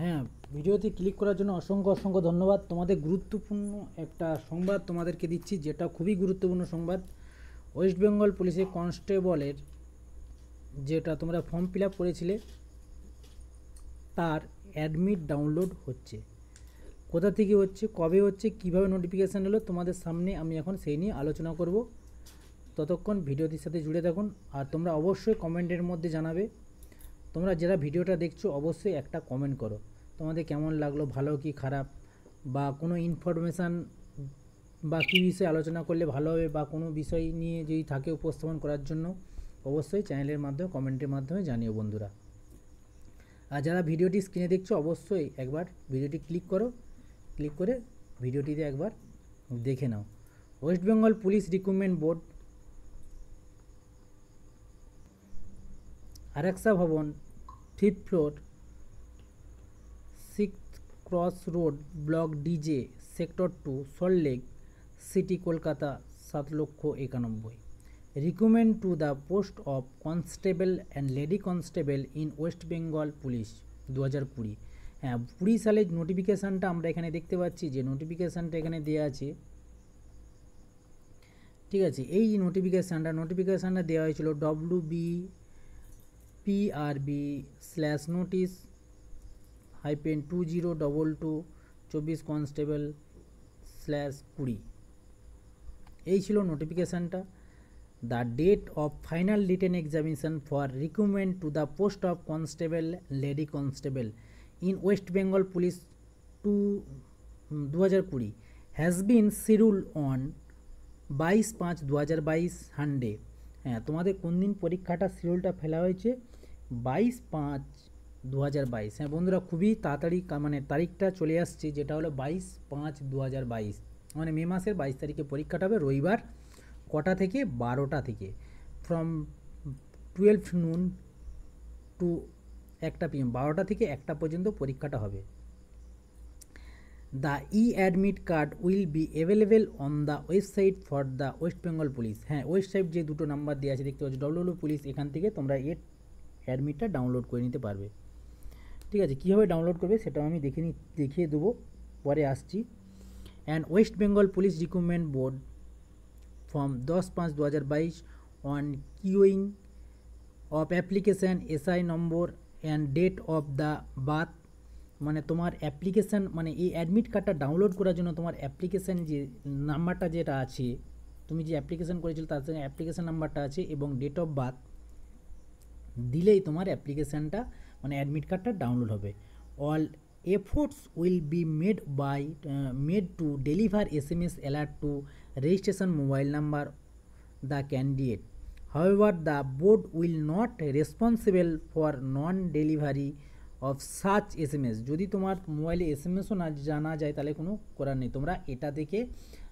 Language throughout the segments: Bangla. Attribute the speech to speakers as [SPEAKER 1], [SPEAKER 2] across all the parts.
[SPEAKER 1] হ্যাঁ ভিডিওতে ক্লিক করার জন্য অসংখ্য অসংখ্য ধন্যবাদ। তোমাদের গুরুত্বপূর্ণ একটা সংবাদ তোমাদেরকে দিচ্ছি, যেটা খুবই গুরুত্বপূর্ণ সংবাদ। ওয়েস্ট বেঙ্গল পুলিশের কনস্টেবলের যেটা তোমরা ফর্ম ফিল আপ করেছিলে, তার অ্যাডমিট ডাউনলোড হচ্ছে। কোথা থেকে হচ্ছে, কবে হচ্ছে, কীভাবে নোটিফিকেশান এলো, তোমাদের সামনে আমি এখন সেই নিয়ে আলোচনা করব। ততক্ষণ ভিডিওটির সাথে জুড়ে থাকুন, আর তোমরা অবশ্যই কমেন্টের মধ্যে জানাবে। তোমরা যারা ভিডিওটা দেখছ, অবশ্যই একটা কমেন্ট করো। তোমাদের কেমন লাগল, ভালো কি খারাপ? বা কোনো ইনফরমেশান বা কী বিষয়ে আলোচনা করলে ভালো হবে, বা কোনো বিষয় নিয়ে যদি থাকে উপস্থাপন করার জন্য, অবশ্যই চ্যানেলের মাধ্যমে কমেন্টের মাধ্যমে জানিও বন্ধুরা। আর যারা ভিডিওটি স্ক্রিনে দেখছ, অবশ্যই একবার ভিডিওটি ক্লিক করো। ক্লিক করে ভিডিওটিতে একবার দেখে নাও। West Bengal police recruitment board Araksha Bhavan fifth floor, six cross road, block D J, sector two Salt Lake city Kolkata, সাত লক্ষ একানব্বই। Recruitment to the post of constable and lady constable in West Bengal police দু হাজার কুড়ি। হ্যাঁ কুড়ি সালের নোটিফিকেশানটা আমরা এখানে দেখতে পাচ্ছি, যে নোটিফিকেশানটা এখানে দেওয়া আছে। ঠিক আছে, এই নোটিফিকেশানটা নোটিফিকেশানটা দেওয়া হয়েছিল W B PRB slash notice hyphen two zero double two চব্বিশ কনস্টেবল স্ল্যাশ কুড়ি। এই ছিল নোটিফিকেশানটা the date of final written examination for recruitment to the post of constable lady constable in West Bengal police two দু হাজার কুড়ি হ্যাজ বিন শিডিউল অন বাইশ পাঁচ দু হাজার বাইশ সানডে হ্যাঁ তোমাদের কোন দিন পরীক্ষাটা শিডিউলটা ফেলা হয়েছে? বাইশ পাঁচ দু হাজার বাইশ। হ্যাঁ বন্ধুরা, খুবই তাড়াতাড়ি মানে তারিখটা চলে আসছে, যেটা হলো বাইশ পাঁচ দু হাজার বাইশ। মানে মে মাসের বাইশ তারিখে পরীক্ষাটা হবে, রবিবার কটা থেকে? বারোটা থেকে। ফ্রম টুয়েলভ নুন টু একটা পিএম বারোটা থেকে একটা পর্যন্ত পরীক্ষাটা হবে। The e admit card will be available on the website for the West Bengal police হ্যাঁ ওয়েবসাইট যে দুটো নাম্বার দেওয়া আছে, দেখতে পাচ্ছি ডব্লিউ পুলিশ এখান থেকে তোমরা এর অ্যাডমিটটা ডাউনলোড করে নিতে পারবে। ঠিক আছে, কীভাবে ডাউনলোড করবে সেটাও আমি দেখে নি, দেখিয়ে দেবো, পরে আসছি। And West Bengal police recruitment board form দশ পাঁচ দু হাজার বাইশ on queuing of application SI number and date of the birth মানে তোমার অ্যাপ্লিকেশান মানে এই অ্যাডমিট কার্ডটা ডাউনলোড করার জন্য তোমার অ্যাপ্লিকেশান যে নাম্বারটা যেটা আছে, তুমি যে অ্যাপ্লিকেশান করেছিল তার সঙ্গে অ্যাপ্লিকেশান নাম্বারটা আছে এবং ডেট অফ বার্থ দিলেই তোমার অ্যাপ্লিকেশানটা মানে অ্যাডমিট কার্ডটা ডাউনলোড হবে। All efforts will be made by made to deliver S M S alert to registration mobile number the candidate however the board will not responsible for non delivery of such S M S যদি তোমার মোবাইলে এস এম এসও না জানা যায়, তাহলে কোনো করার নেই। তোমরা এটা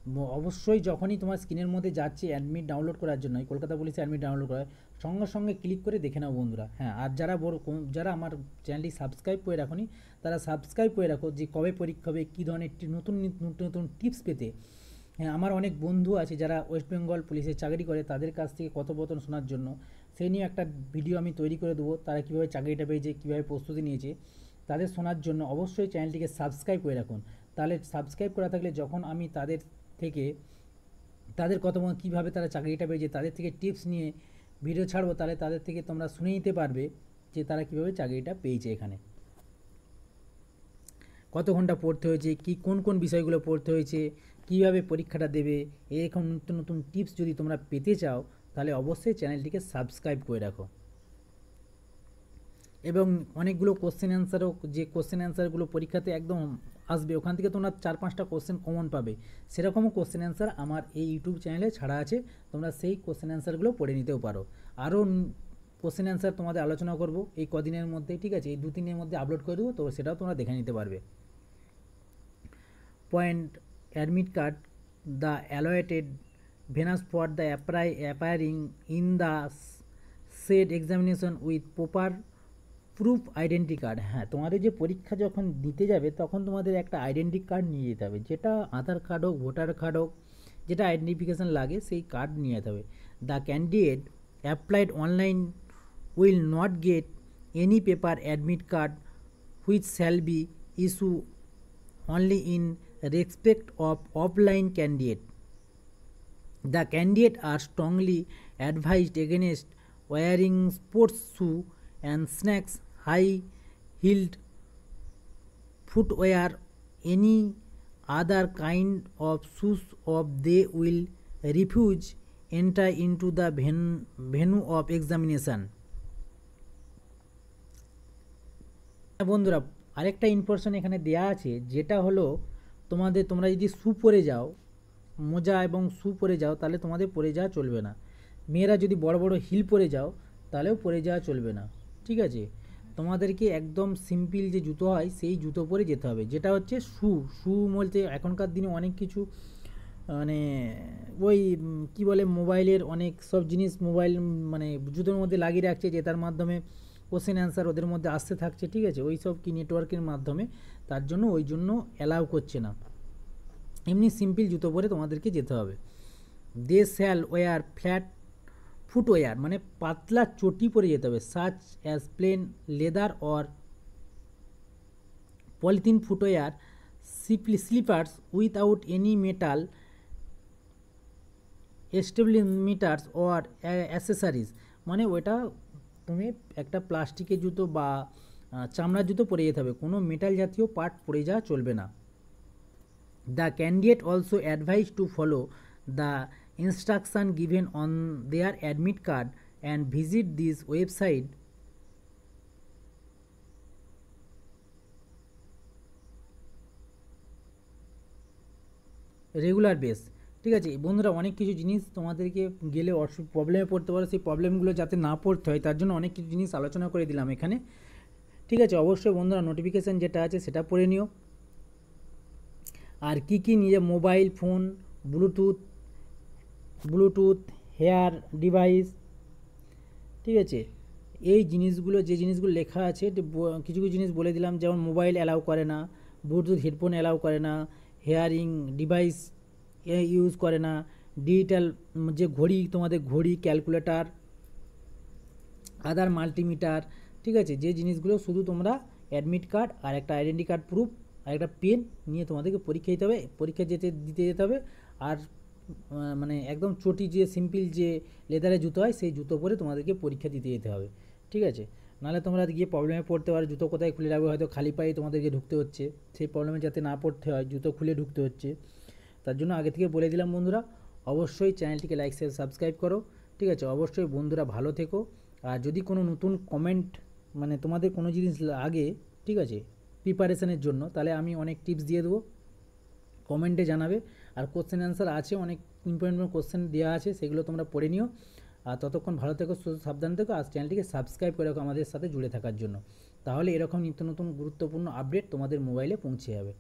[SPEAKER 1] ম- অবশ্যই যখনই তোমার স্ক্রিনের মধ্যে যাচ্ছে অ্যাডমিট ডাউনলোড করার জন্য কলকাতা পুলিশে অ্যাডমিট ডাউনলোড করা সঙ্গে সঙ্গে ক্লিক করে দেখে নাও বন্ধুরা। হ্যাঁ আর যারা বড় যারা আমার চ্যানেলটি সাবস্ক্রাইব করে রাখোনি, তারা সাবস্ক্রাইব করে রাখো যে কবে পরীক্ষা হবে, কী ধরনের নতুন নতুন নতুন টিপস পেতে। হ্যাঁ আমার অনেক বন্ধু আছে যারা ওয়েস্ট বেঙ্গল পুলিশে চাকরি করে, তাদের কাছ থেকে কথোপকথন শোনার জন্য। সেই নিয়ে একটা ভিডিও আমি তৈরি করে দেবো, তারা কীভাবে চাকরিটা পেয়েছে, কীভাবে প্রস্তুতি নিয়েছে, তাদের শোনার জন্য অবশ্যই চ্যানেলটিকে সাবস্ক্রাইব করে রাখুন। তাহলে সাবস্ক্রাইব করা থাকলে যখন আমি তাদের থেকে, তাদের কথা কীভাবে তারা চাকরিটা পেয়েছে, তাদের থেকে টিপস নিয়ে ভিডিও ছাড়বো, তাহলে তাদের থেকে তোমরা শুনে নিতে পারবে যে তারা কীভাবে চাকরিটা পেয়েছে এখানে। কত ঘণ্টা পড়তে হয়েছে, কি, কোন কোন বিষয়গুলো পড়তে হয়েছে, কীভাবে পরীক্ষাটা দেবে, এরকম নতুন নতুন টিপস যদি তোমরা পেতে চাও, তাহলে অবশ্যই চ্যানেলটিকে সাবস্ক্রাইব করে রাখো। এবং অনেকগুলো কোশ্চেন অ্যান্সারও যে কোশ্চেন অ্যান্সারগুলো পরীক্ষাতে একদম আসবে। ওখান থেকে তোমরা চার পাঁচটা কোশ্চেন কমন পাবে। সেরকমও কোশ্চেন অ্যান্সার আমার এই ইউটিউব চ্যানেলে ছাড়া আছে। তোমরা সেই কোশ্চেন অ্যান্সারগুলো পড়ে নিতেও পারো। আরও কোশ্চেন অ্যান্সার তোমাদের আলোচনা করব এই কদিনের মধ্যে, ঠিক আছে? এই দু তিনের মধ্যে আপলোড করে দেবো, তো সেটাও তোমরা দেখে নিতে পারবে। Point admit card the allotted venues for the appear appearing in the said examination with proper proof identity card হ্যাঁ তোমাদের যে পরীক্ষা যখন দিতে যাবে, তখন তোমাদের একটা আইডেন্টি কার্ড নিয়ে যেতে হবে যেটা আধার কার্ড হোক ভোটার কার্ড হোক, যেটা আইডেন্টিফিকেশান লাগে, সেই কার্ড নিয়ে যেতে হবে the candidate applied online will not get any paper admit card which shall be issued only in respect of offline candidate. The candidate are strongly advised against wearing sports shoe and snacks, high-heeled footwear, any other kind of shoes of they will refuse enter into venue of examination. হ্যাঁ বন্ধুরা আরেকটা ইনফরমেশন এখানে দেয়া আছে যেটা হলো তোমাদের তোমরা যদি শু পরে যাও মোজা এবং শু পরে যাও তাহলে তোমাদের পরে যাওয়া চলবে না মেয়েরা যদি বড় বড় হিল পরে যাও তাহলেও পরে যাওয়া চলবে না ঠিক আছে তোমাদেরকে একদম সিম্পল যে জুতো হয়, সেই জুতো পরে যেতে হবে। যেটা হচ্ছে শু শু বলতে এখনকার দিনে অনেক কিছু মানে ওই, কি বলে, মোবাইলের অনেক সব জিনিস মোবাইল মানে জুতোর মধ্যে লাগিয়ে রাখছে, যে তার মাধ্যমে কোশ্চেন অ্যান্সার ওদের মধ্যে আসতে থাকছে, ঠিক আছে? ওই সব কি নেটওয়ার্কের মাধ্যমে, তার জন্য ওই জন্য অ্যালাউ করছে না। এমনি সিম্পল জুতো পরে তোমাদেরকে যেতে হবে। They shall wear flat footwear মানে পাতলা চটি পরে যেতে হবে such as plain leather or polythene footwear slippers without any metal স্টেবলিমিটার্স or accessories মানে ওইটা তুমি একটা প্লাস্টিকের জুতো বা আহ, চামড়ার জুতো পরে যেতে হবে কোনো মেটাল জাতীয় পার্ট পরে যাওয়া চলবে না The candidate also advised to follow the instruction given on their admit card and visit this website. Regular base ঠিক আছে, বন্ধুরা, অনেক কিছু জিনিস তোমাদেরকে গেলে অসু প্রবলেমে পড়তে পারো। সেই প্রবলেমগুলো যাতে না পড়তে হয়, তার জন্য অনেক কিছু জিনিস আলোচনা করে দিলাম এখানে। ঠিক আছে, অবশ্যই বন্ধুরা নোটিফিকেশান যেটা আছে সেটা পড়ে নিও। আর কি কি নিজে mobile phone bluetooth bluetooth, hear device, ঠিক আছে? এই জিনিসগুলো, যে জিনিসগুলো লেখা আছে কিছু কিছু জিনিস বলে দিলাম, যেমন মোবাইল অ্যালাউ করে না, ব্লুটুথ হেডফোন অ্যালাউ করে না, হেয়ারিং ডিভাইস ইউজ করে না, ডিজিটাল যে ঘড়ি, তোমাদের ঘড়ি, ক্যালকুলেটার, আদার মাল্টিমিটার, ঠিক আছে? যে জিনিসগুলো শুধু তোমরা অ্যাডমিট কার্ড আর একটা আইডেন্টি কার্ড প্রুফ আর একটা পেন নিয়ে তোমাদেরকে পরীক্ষা দিতে হবে, পরীক্ষা যেতে, দিতে যেতে হবে, আর মানে একদম চটি যে সিম্পল যে লেদারের জুতো হয়, সেই জুতো পরে তোমাদেরকে পরীক্ষা দিতে যেতে হবে। ঠিক আছে? নাহলে তোমরা গিয়ে প্রবলেমে পড়তে পারো, জুতো কোথায় খুলে রাখবে, হয়তো খালি পায়ে তোমাদেরকে ঢুকতে হচ্ছে। সেই প্রবলেমে যাতে না পড়তে হয়, জুতো খুলে ঢুকতে হচ্ছে। তার জন্য আগে থেকে বলে দিলাম বন্ধুরা, অবশ্যই চ্যানেলটিকে লাইক শেয়ার সাবস্ক্রাইব করো। ঠিক আছে? অবশ্যই বন্ধুরা ভালো থেকো। আর যদি কোনো নতুন কমেন্ট মানে তোমাদের কোনো জিনিস লাগে, ঠিক আছে? প্রিপারেশনের জন্য, তাহলে আমি অনেক টিপস দিয়ে দেবো। কমেন্টে জানাবে। আর কোশ্চেন অ্যান্সার আছে, অনেক ইম্পর্টেন্ট কোশ্চেন দেওয়া আছে, সেগুলো তোমরা পড়ে নিও। আর ততক্ষণ ভালো থেকো সাবধান থেকো, আর চ্যানেলটিকে সাবস্ক্রাইব করে রাখো আমাদের সাথে জুড়ে থাকার জন্য। তাহলে এরকম নিত্য নতুন গুরুত্বপূর্ণ আপডেট তোমাদের মোবাইলে পৌঁছে যাবে।